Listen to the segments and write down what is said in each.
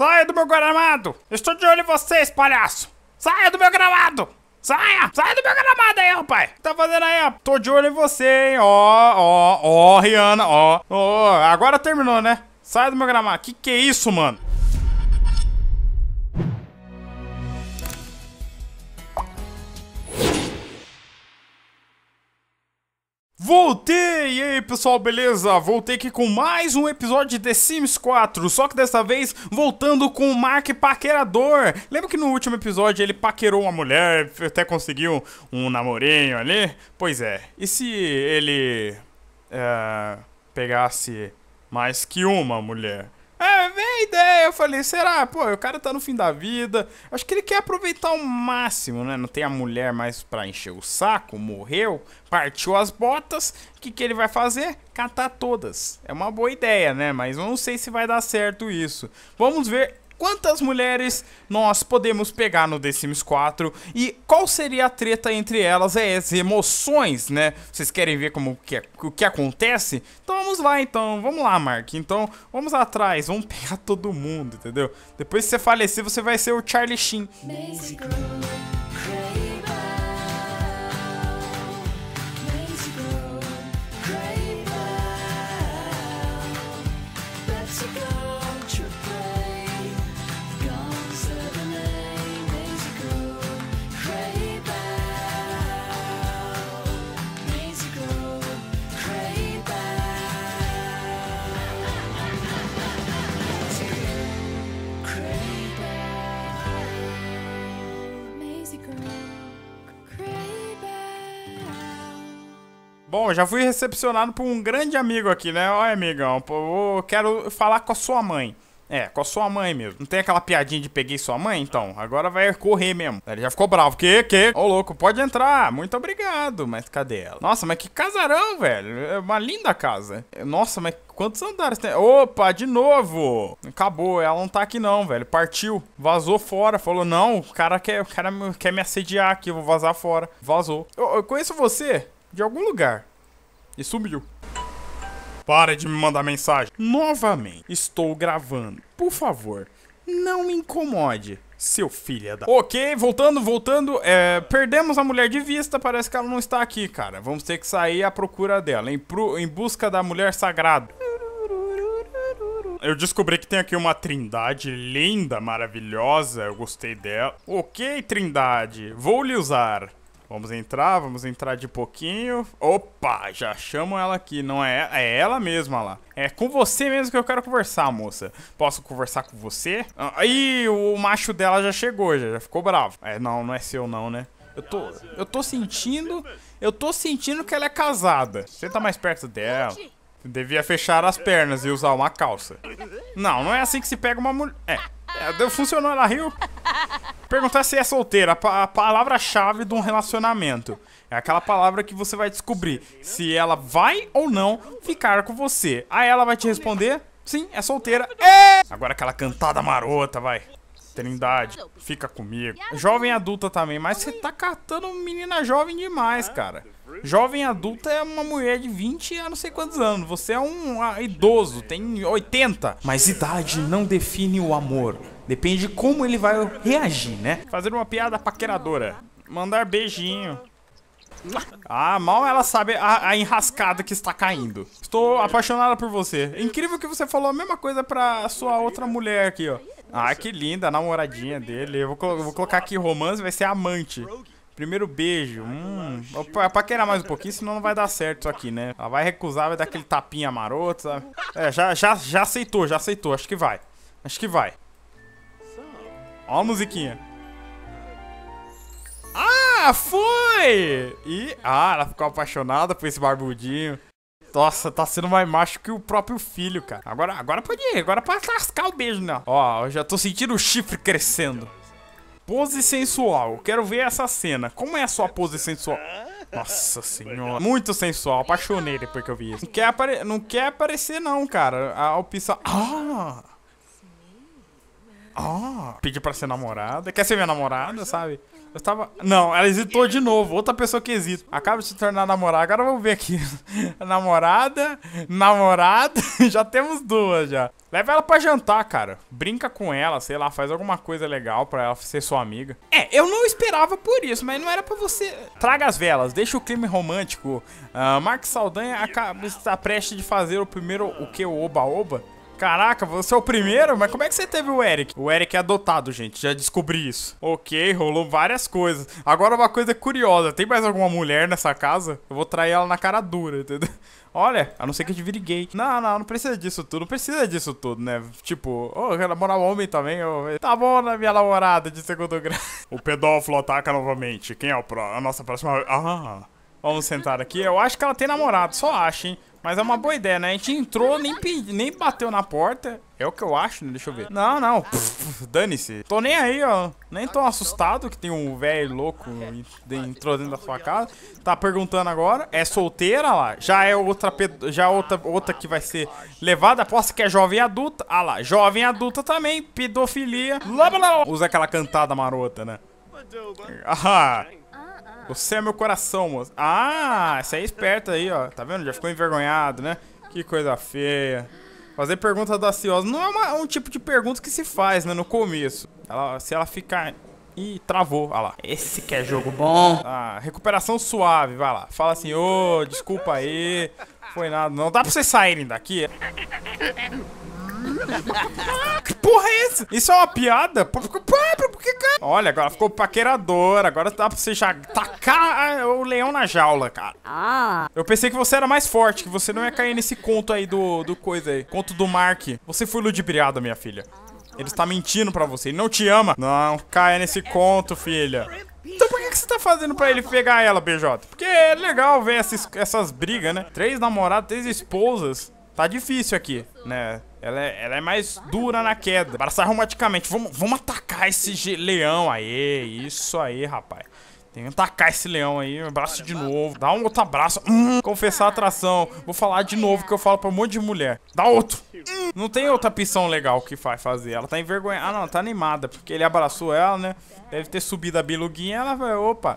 Saia do meu gramado! Estou de olho em vocês, palhaço! Saia do meu gramado! Saia! Saia do meu gramado aí, rapaz! O que tá fazendo aí, ó? Tô de olho em você, hein? Ó, ó, ó, Rihanna, ó. Ó, agora terminou, né? Saia do meu gramado. Que que é isso, mano? Voltei! E aí, pessoal, beleza? Voltei aqui com mais um episódio de The Sims 4, só que dessa vez voltando com o Mark Paquerador. Lembra que no último episódio ele paquerou uma mulher, até conseguiu um namorinho ali? Pois é, e se ele é, pegasse mais que uma mulher? Ideia. Eu falei, será? Pô, o cara tá no fim da vida. Acho que ele quer aproveitar o máximo, né? Não tem a mulher mais pra encher o saco, morreu, partiu as botas. O que, que ele vai fazer? Catar todas. É uma boa ideia, né? Mas eu não sei se vai dar certo isso. Vamos ver quantas mulheres nós podemos pegar no The Sims 4 e qual seria a treta entre elas, é as emoções, né? Vocês querem ver como que é, o que acontece? Então vamos lá então, vamos lá, Mark. Então vamos atrás, vamos pegar todo mundo, entendeu? Depois que você falecer, você vai ser o Charlie Sheen. Bom, já fui recepcionado por um grande amigo aqui, né? Olha, amigão, eu quero falar com a sua mãe. É, com a sua mãe mesmo. Não tem aquela piadinha de peguei sua mãe? Então, agora vai correr mesmo. Ele já ficou bravo. Que, que? Ô, louco, pode entrar. Muito obrigado. Mas cadê ela? Nossa, mas que casarão, velho. É uma linda casa. Nossa, mas quantos andares tem? Opa, de novo. Acabou, ela não tá aqui não, velho. Partiu. Vazou fora. Falou, não, o cara quer, o cara quer me assediar aqui. Eu vou vazar fora. Vazou. Eu, eu conheço você de algum lugar. E sumiu. Para de me mandar mensagem. Novamente, estou gravando. Por favor, não me incomode. Seu filho da... Ok, voltando, voltando. É, perdemos a mulher de vista. Parece que ela não está aqui, cara. Vamos ter que sair à procura dela. Em, pro, em busca da mulher sagrada. Eu descobri que tem aqui uma trindade linda, maravilhosa. Eu gostei dela. Ok, trindade. Vou lhe usar. Vamos entrar, vamos entrar de pouquinho. Opa, já chamo ela aqui, não é? É ela mesma lá. É com você mesmo que eu quero conversar, moça. Posso conversar com você? Aí, ah, o macho dela já chegou, já, já ficou bravo. É, não, não é seu não, né? Eu tô, eu tô sentindo, eu tô sentindo que ela é casada. Você tá mais perto dela. Devia fechar as pernas e usar uma calça. Não, não é assim que se pega uma mulher. É, é funcionou, ela riu. Perguntar se é solteira, a palavra-chave de um relacionamento. É aquela palavra que você vai descobrir se ela vai ou não ficar com você. Aí ela vai te responder, sim, é solteira. É! Agora aquela cantada marota, vai. Trindade, fica comigo. Jovem adulta também, mas você tá catando menina jovem demais, cara. Jovem adulta é uma mulher de 20 a não sei quantos anos. Você é um idoso, tem 80. Mas idade não define o amor. Depende de como ele vai reagir, né? Fazer uma piada paqueradora. Mandar beijinho. Ah, mal ela sabe a, a, enrascada que está caindo. Estou apaixonada por você. É incrível que você falou a mesma coisa pra sua outra mulher aqui, ó. Ah, que linda, a namoradinha dele. Eu vou, vou colocar aqui romance, vai ser amante. Primeiro beijo. Hum, vou paquerar mais um pouquinho, senão não vai dar certo isso aqui, né? Ela vai recusar, vai dar aquele tapinha maroto, sabe? É, já, já, já aceitou, já aceitou. Acho que vai. Acho que vai. Ó a musiquinha. Ah, foi! E, ah, ela ficou apaixonada por esse barbudinho. Nossa, tá sendo mais macho que o próprio filho, cara. Agora, agora pode ir. Agora pode lascar o beijo, né? Ó, eu já tô sentindo o chifre crescendo. Pose sensual. Quero ver essa cena. Como é a sua pose sensual? Nossa senhora. Muito sensual. Apaixonei depois que eu vi isso. Não quer, apare... não quer aparecer, não, cara. A opção. Ah! Ah, pedi pra ser namorada. Quer ser minha namorada, sabe? Eu tava. Não, ela hesitou de novo. Outra pessoa que hesita. Acaba de se tornar namorada. Agora vamos ver aqui. namorada, namorada. já temos duas já. Leva ela pra jantar, cara. Brinca com ela, sei lá, faz alguma coisa legal pra ela ser sua amiga. É, eu não esperava por isso, mas não era pra você. Traga as velas, deixa o clima romântico. Uh, Mark Saldanha acaba, está prestes de fazer o primeiro, o que? O Oba-Oba? Caraca, você é o primeiro? Mas como é que você teve o Eric? O Eric é adotado, gente. Já descobri isso. Ok, rolou várias coisas. Agora uma coisa curiosa. Tem mais alguma mulher nessa casa? Eu vou trair ela na cara dura, entendeu? Olha, a não ser que a gente vire gay. Não, não, não precisa disso tudo. Não precisa disso tudo, né? Tipo, ô, oh, namorar homem também? Oh, tá bom na minha namorada de segundo grau. o pedófilo ataca novamente. Quem é o pro... a nossa próxima... Ah, vamos sentar aqui. Eu acho que ela tem namorado, só acho, hein? Mas é uma boa ideia, né? A gente entrou, nem, nem bateu na porta. É o que eu acho, né? Deixa eu ver. Não, não. Dane-se. Tô nem aí, ó. Nem tô assustado que tem um velho louco entrou dentro da sua casa. Tá perguntando agora. É solteira lá? Já é outra já é outra, outra que vai ser levada. Aposta que é jovem adulta. Ah lá, jovem adulta também. Pedofilia. Usa aquela cantada marota, né? Ah, você é meu coração, moço. Ah, essa aí é esperta aí, ó. Tá vendo? Já ficou envergonhado, né? Que coisa feia. Fazer pergunta audaciosa não é uma, um tipo de pergunta que se faz, né? No começo. Ela, se ela ficar... Ih, travou. Olha lá. Esse que é jogo bom. Ah, recuperação suave. Vai lá. Fala assim, ô, oh, desculpa aí. Foi nada. Não dá pra vocês saírem daqui. que porra é essa? Isso é uma piada? Olha, agora ficou paqueradora. Agora dá pra você já tacar o leão na jaula, cara. Ah. Eu pensei que você era mais forte, que você não ia cair nesse conto aí do, do coisa aí. Conto do Mark. Você foi ludibriada, minha filha. Ele está mentindo pra você. Ele não te ama. Não caia nesse conto, filha. Então por que, que você tá fazendo pra ele pegar ela, BJ? Porque é legal ver essas, essas brigas, né? Três namorados, três esposas. Tá difícil aqui, né? Ela é, ela é mais dura na queda. Abraçar romanticamente. Vamos, vamos atacar esse leão aí. Isso aí, rapaz. Tem que atacar esse leão aí, abraço de novo. Dá um outro abraço. Hum, confessar a atração. Vou falar de novo que eu falo pra um monte de mulher. Dá outro. Hum, não tem outra opção legal que vai fazer. Ela tá envergonhada. Ah, não, tá animada. Porque ele abraçou ela, né? Deve ter subido a biluguinha. Ela vai, opa.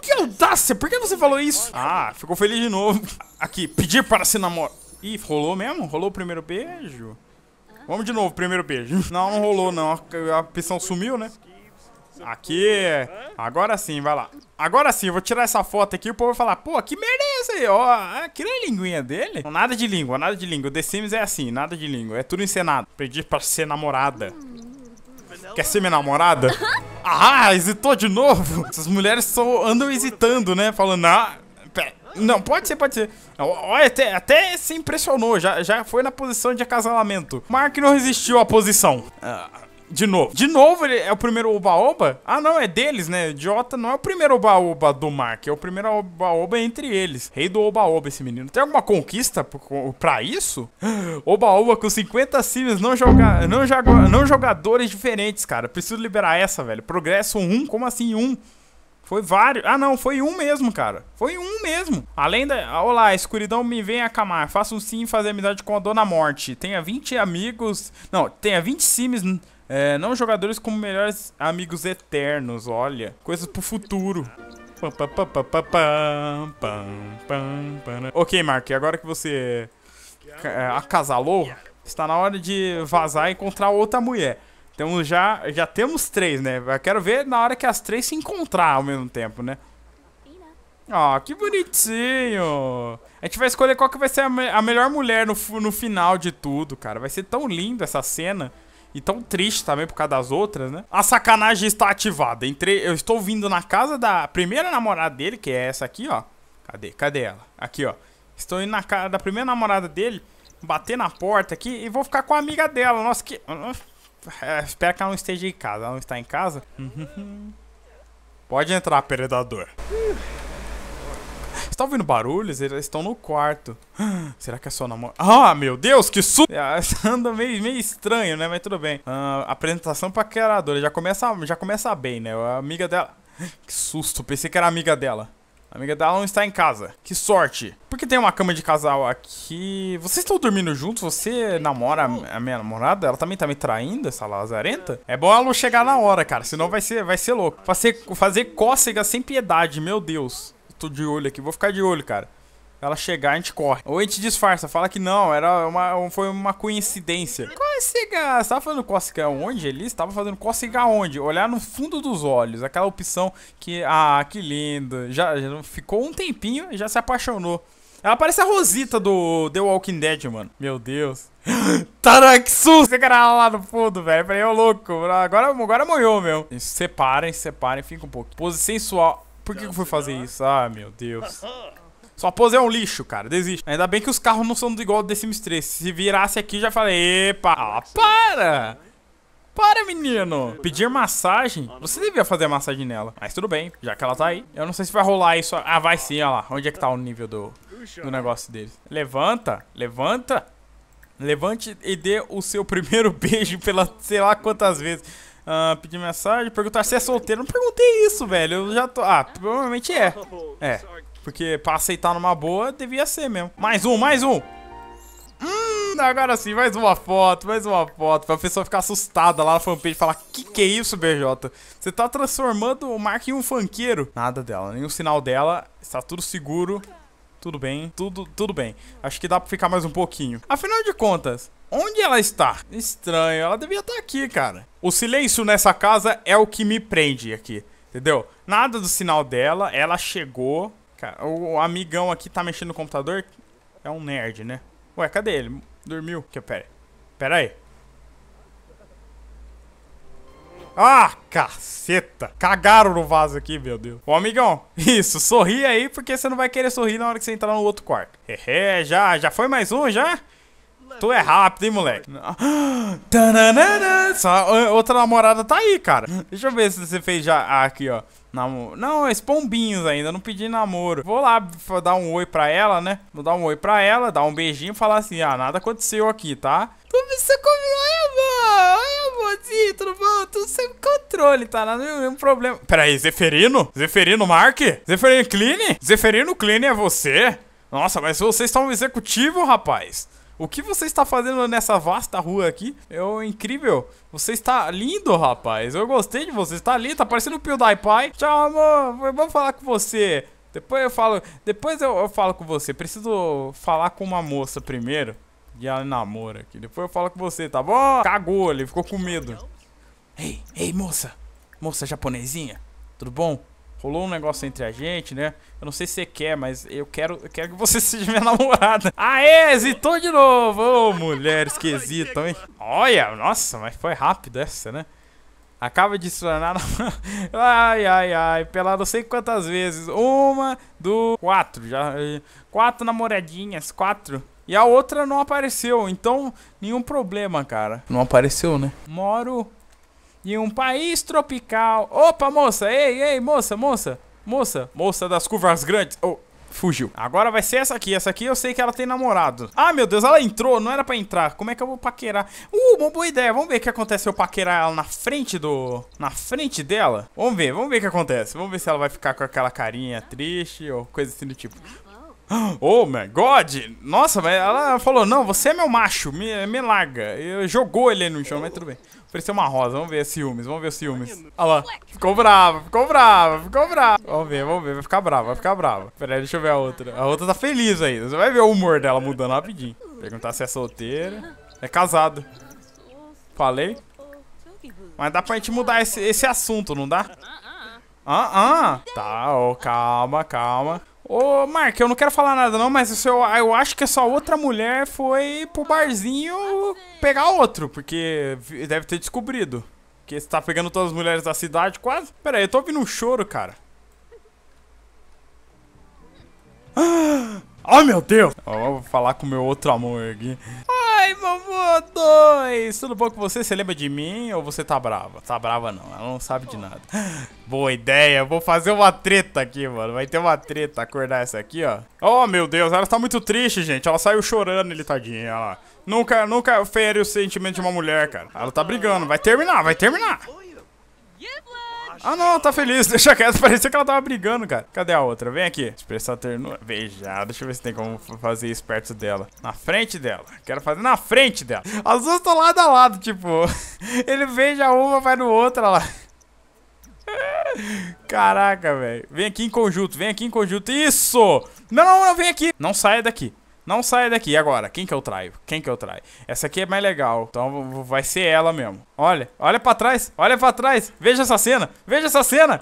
que audácia! Por que você falou isso? Ah, ficou feliz de novo. Aqui, pedir para se namorar. Ih, rolou mesmo? Rolou o primeiro beijo? Vamos de novo, primeiro beijo. Não, não rolou não. A opção sumiu, né? Aqui. Agora sim, vai lá. Agora sim, eu vou tirar essa foto aqui e o povo vai falar, pô, que merda é essa aí? Ó, aquilo é a linguinha dele? Nada de língua, nada de língua. The Sims é assim, nada de língua. É tudo encenado. Pedir pra ser namorada. Quer ser minha namorada? Ah, hesitou de novo? Essas mulheres só andam hesitando, né? Falando, ah, não, pode ser, pode ser. Olha, até, até se impressionou, já, já foi na posição de acasalamento. Mark não resistiu à posição. Ah, de novo. De novo, ele é o primeiro Oba-Oba? Ah, não, é deles, né? Jota não é o primeiro Oba-Oba do Mark, é o primeiro Oba-Oba entre eles. Rei do Oba-Oba, esse menino. Tem alguma conquista pra isso? Oba-Oba com 50 sims não, joga, não, joga, não jogadores diferentes, cara. Preciso liberar essa, velho. Progresso 1, como assim 1? Foi vários. Ah, não, foi um mesmo, cara. Foi um mesmo. Além da. Olá, a escuridão me vem acamar. Faça um sim fazer amizade com a Dona Morte. Tenha 20 amigos. Não, tenha 20 sims. É, não jogadores como melhores amigos eternos. Olha. Coisas pro futuro. Ok, Mark, agora que você é, acasalou, está na hora de vazar e encontrar outra mulher. Então já, já temos três, né? Eu quero ver na hora que as três se encontrar ao mesmo tempo, né? Ó, oh, que bonitinho! A gente vai escolher qual que vai ser a, me a melhor mulher no, no final de tudo, cara. Vai ser tão lindo essa cena. E tão triste também por causa das outras, né? A sacanagem está ativada. Entrei, eu estou vindo na casa da primeira namorada dele, que é essa aqui, ó. Cadê? Cadê ela? Aqui, ó. Estou indo na casa da primeira namorada dele, bater na porta aqui e vou ficar com a amiga dela. Nossa, que... É, espero que ela não esteja em casa. Ela não está em casa? Pode entrar, predador. Você tá ouvindo barulhos? Eles estão no quarto. Será que é sua namorada? Ah, meu Deus, que susto! É, anda meio, meio estranho, né? Mas tudo bem. Uh, apresentação pra criadora. Já começa, já começa bem, né? A amiga dela... Que susto, pensei que era amiga dela. A amiga dela não está em casa. Que sorte. Por que tem uma cama de casal aqui? Vocês estão dormindo juntos? Você namora a minha namorada? Ela também tá me traindo, essa lazarenta? É bom ela chegar na hora, cara. Senão vai ser, vai ser louco. Fazer, fazer cócega sem piedade, meu Deus. Tô de olho aqui. Vou ficar de olho, cara ela chegar, a gente corre. Ou a gente disfarça, fala que não, era uma, foi uma coincidência. Cócega! Você tava fazendo cócega onde, Elis? Tava fazendo cócega onde? Olhar no fundo dos olhos, aquela opção que, ah, que lindo. Já, já ficou um tempinho e já se apaixonou. Ela parece a Rosita do The Walking Dead, mano. Meu Deus. Taraxu! Você cara lá no fundo, velho. Falei, ô louco. Agora, agora moiou, meu. Separem, separem, fica um pouco. Pose sensual. Por que eu fui fazer isso? Ah, meu Deus. Sua pose é um lixo, cara. Desiste. Ainda bem que os carros não são igual ao The Sims 3. Se virasse aqui, já falei, epa, ah, para! Para, menino! Pedir massagem? Você devia fazer a massagem nela. Mas tudo bem, já que ela tá aí. Eu não sei se vai rolar isso. Ah, vai sim, olha lá. Onde é que tá o nível do, do negócio deles? Levanta, levanta. Levante e dê o seu primeiro beijo pela sei lá quantas vezes. Uh, pedir mensagem, perguntar se é solteiro. Não perguntei isso, velho. Eu já tô. Ah, provavelmente é. É. Porque pra aceitar numa boa, devia ser mesmo. Mais um, mais um. Hum, agora sim, mais uma foto, mais uma foto. Pra pessoa ficar assustada lá na fanpage e falar: Que que é isso, BJ? Você tá transformando o Mark em um funkeiro. Nada dela, nenhum sinal dela. Está tudo seguro. Tudo bem, tudo, tudo bem. Acho que dá pra ficar mais um pouquinho. Afinal de contas, onde ela está? Estranho, ela devia estar aqui, cara. O silêncio nessa casa é o que me prende aqui, entendeu? Nada do sinal dela, ela chegou, Cara, o amigão aqui tá mexendo no computador. É um nerd, né? Ué, cadê ele? Dormiu? Que, pera, pera aí. Ah, caceta. Cagaram no vaso aqui, meu Deus. Ô, amigão, isso, sorri aí, porque você não vai querer sorrir na hora que você entrar no outro quarto. É, já, já foi mais um, já? Tu é rápido, hein, moleque? Só, outra namorada tá aí, cara. Deixa eu ver se você fez já ah, aqui, ó. Namoro. Não, esses pombinhos ainda, não pedi namoro. Vou lá dar um oi pra ela, né? Vou dar um oi pra ela, dar um beijinho e falar assim: ah, nada aconteceu aqui, tá? Tudo você comigo, oi amor, oi amorzinho, tudo bom? Tudo sem controle, tá? Não tem nenhum problema. Pera aí, Zeferino? Zeferino Mark? Zeferino Clean? Zeferino Clean é você? Nossa, mas vocês estão um executivo, rapaz. O que você está fazendo nessa vasta rua aqui? É incrível. Você está lindo, rapaz. Eu gostei de você. Está lindo, tá parecendo o PewDiePie. Tchau, amor. Bom falar com você. Depois eu falo, depois eu, eu falo com você. Preciso falar com uma moça primeiro. E ela namora aqui. Depois eu falo com você, tá bom? Cagou, ele ficou com medo. Ei, ei, moça. Moça japonesinha. Tudo bom? Rolou um negócio entre a gente, né? Eu não sei se você quer, mas eu quero, eu quero que você seja minha namorada. Aê, hesitou de novo! Ô, oh, mulher esquisita, hein? Olha, nossa, mas foi rápido essa, né? Acaba de se tornar... ai, ai, ai, pela não sei quantas vezes. Uma, duas, quatro. Já, quatro namoradinhas, quatro. E a outra não apareceu, então nenhum problema, cara. Não apareceu, né? Moro em um país tropical. Opa, moça! Ei, ei, moça, moça! Moça, moça das curvas grandes. Oh, fugiu. Agora vai ser essa aqui. Essa aqui eu sei que ela tem namorado. Ah, meu Deus, ela entrou. Não era pra entrar. Como é que eu vou paquerar? Uh, uma boa ideia. Vamos ver o que acontece se eu paquerar ela na frente do... Na frente dela? Vamos ver, vamos ver o que acontece. Vamos ver se ela vai ficar com aquela carinha triste ou coisa assim do tipo. Oh my god! Nossa, mas ela falou, não, você é meu macho, me, me larga. Eu jogou ele no chão, mas tudo bem. Ofereceu uma rosa, vamos ver ciúmes, vamos ver ciúmes. Olha lá, ficou brava, ficou brava, ficou brava. Vamos ver, vamos ver, vai ficar brava, vai ficar brava. Pera aí, deixa eu ver a outra. A outra tá feliz ainda, você vai ver o humor dela mudando rapidinho. Perguntar se é solteira. É casado. Falei. Mas dá pra gente mudar esse, esse assunto, não dá? Ah, ah. Tá, oh, calma, calma. Ô, Mark, eu não quero falar nada não, mas eu, eu acho que essa outra mulher foi pro barzinho pegar outro, porque deve ter descobrido. Que você tá pegando todas as mulheres da cidade, quase. Pera aí, eu tô ouvindo um choro, cara. Ai, oh, meu Deus! Ó, vou falar com o meu outro amor aqui. Vovô, dois! Tudo bom com você? Você lembra de mim ou você tá brava? Tá brava não, ela não sabe de nada. Boa ideia, vou fazer uma treta aqui, mano. Vai ter uma treta, acordar essa aqui, ó. Oh, meu Deus, ela tá muito triste, gente. Ela saiu chorando, ele tadinha, olha. Nunca, nunca fere o sentimento de uma mulher, cara. Ela tá brigando, vai terminar, vai terminar. Ah, não, tá feliz. Deixa quieto. Parecia que ela tava brigando, cara. Cadê a outra? Vem aqui. Expressar ternura. Veja. Deixa eu ver se tem como fazer isso perto dela. Na frente dela. Quero fazer na frente dela. As duas estão lado a lado, tipo. Ele beija uma, vai no outra lá. Caraca, velho. Vem aqui em conjunto, vem aqui em conjunto. Isso! Não, não, vem aqui. Não saia daqui. Não saia daqui. Agora? Quem que eu traio? Quem que eu traio? Essa aqui é mais legal. Então vai ser ela mesmo. Olha, olha pra trás. Olha pra trás. Veja essa cena. Veja essa cena.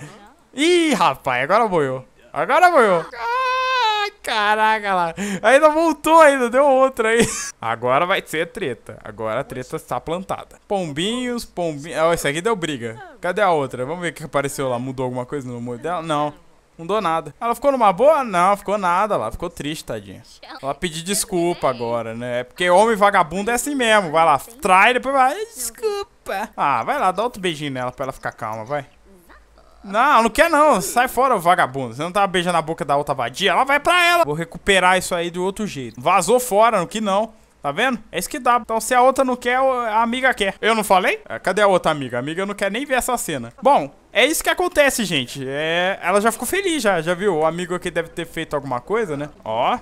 Ih, rapaz. Agora boiou. Agora boiou. Ai, caraca lá. Ainda voltou ainda. Deu outra aí. Agora vai ser treta. Agora a treta está plantada. Pombinhos, pombinhos. Oh, esse aqui deu briga. Cadê a outra? Vamos ver o que apareceu lá. Mudou alguma coisa no humor dela? Não. Não dou nada. Ela ficou numa boa? Não, ficou nada lá. Ficou triste, tadinha. Ela pediu desculpa agora, né? É porque homem vagabundo é assim mesmo. Vai lá, trai, depois vai. Desculpa. Ah, vai lá, dá outro beijinho nela pra ela ficar calma, vai. Não, não quer não. Sai fora, vagabundo. Você não tava beijando a boca da outra vadia? Ela vai pra ela. Vou recuperar isso aí do outro jeito. Vazou fora, não que não. Tá vendo? É isso que dá. Então, se a outra não quer, a amiga quer. Eu não falei? É, cadê a outra amiga? A amiga não quer nem ver essa cena. Bom, é isso que acontece, gente. É... Ela já ficou feliz, já. Já viu? O amigo aqui deve ter feito alguma coisa, né? Ó.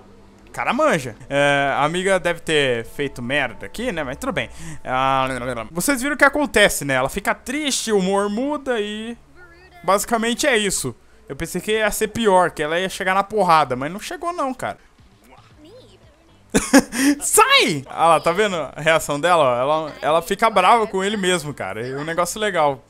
Cara manja. É, a amiga deve ter feito merda aqui, né? Mas tudo bem. Ah, vocês viram o que acontece, né? Ela fica triste, o humor muda e... Basicamente é isso. Eu pensei que ia ser pior, que ela ia chegar na porrada, mas não chegou não, cara. Sai! Ah lá, tá vendo a reação dela? Ela, ela fica brava com ele mesmo, cara. É um negócio legal.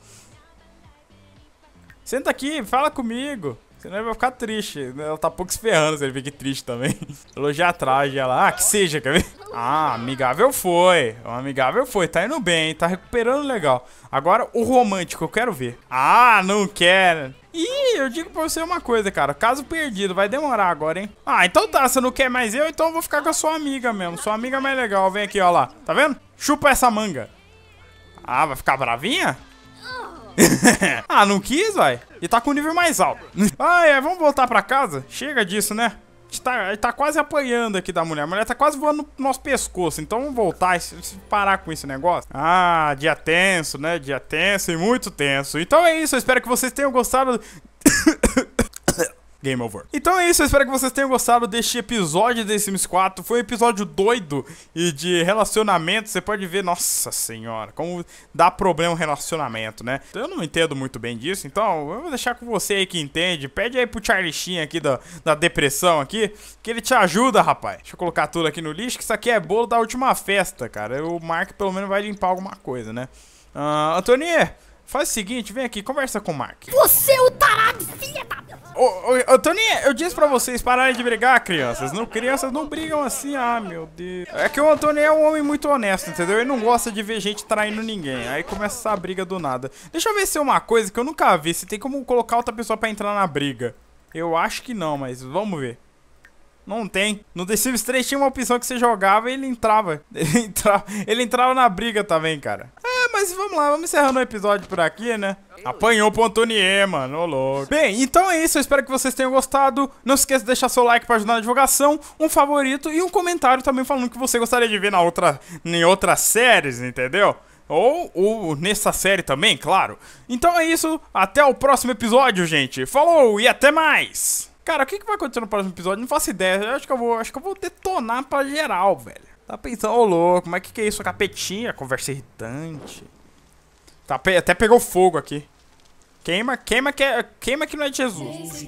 Senta aqui, fala comigo. Senão ele vai ficar triste. Ela tá pouco se ferrando se ele fica triste também. Elogia a traje. Ela, ah, que seja, quer ver? Ah, amigável foi. O amigável foi. Tá indo bem, tá recuperando legal. Agora o romântico, eu quero ver. Ah, não quer. Ih, eu digo pra você uma coisa, cara. Caso perdido, vai demorar agora, hein? Ah, então tá. Você não quer mais eu, então eu vou ficar com a sua amiga mesmo. Sua amiga é mais legal. Vem aqui, ó lá. Tá vendo? Chupa essa manga. Ah, vai ficar bravinha? ah, não quis, vai? E tá com o nível mais alto. ah, é, vamos voltar pra casa? Chega disso, né? Tá, tá quase apanhando aqui da mulher. A mulher tá quase voando no nosso pescoço. Então vamos voltar e parar com esse negócio. Ah, dia tenso, né? Dia tenso e muito tenso. Então é isso. Eu espero que vocês tenham gostado. Game over. Então é isso, eu espero que vocês tenham gostado deste episódio de Sims 4. Foi um episódio doido e de relacionamento. Você pode ver, nossa senhora, como dá problema o relacionamento, né? Eu não entendo muito bem disso, então eu vou deixar com você aí que entende. Pede aí pro Charlie Sheen aqui da, da depressão aqui, que ele te ajuda, rapaz. Deixa eu colocar tudo aqui no lixo, que isso aqui é bolo da última festa, cara. O Mark pelo menos vai limpar alguma coisa, né? Uh, faz o seguinte, vem aqui, conversa com o Mark. Você é o tarado, filha da Ô, ô, ô, eu disse pra vocês pararem de brigar, crianças. Não, crianças não brigam assim, ah, meu Deus. É que o Antônio é um homem muito honesto, entendeu? Ele não gosta de ver gente traindo ninguém. Aí começa essa briga do nada. Deixa eu ver se é uma coisa que eu nunca vi. Se tem como colocar outra pessoa pra entrar na briga. Eu acho que não, mas vamos ver. Não tem. No The Sims 3 tinha uma opção que você jogava e ele entrava. Ele entrava, ele entrava na briga também, cara. É, mas vamos lá, vamos encerrando o episódio por aqui, né? Apanhou pro Antonier, mano, ô louco. Bem, então é isso, eu espero que vocês tenham gostado. Não se esqueça de deixar seu like pra ajudar na divulgação, um favorito e um comentário também falando que você gostaria de ver na outra, em outras séries, entendeu? Ou, ou nessa série também, claro. Então é isso, até o próximo episódio, gente. Falou e até mais! Cara, o que, que vai acontecer no próximo episódio? Não faço ideia. Eu acho que eu vou, acho que eu vou detonar pra geral, velho. Tá pensando, ô louco, mas que que é isso? Capetinha, conversa irritante. Tá, até pegou fogo aqui. Queima, queima que, é, queima que não é de Jesus.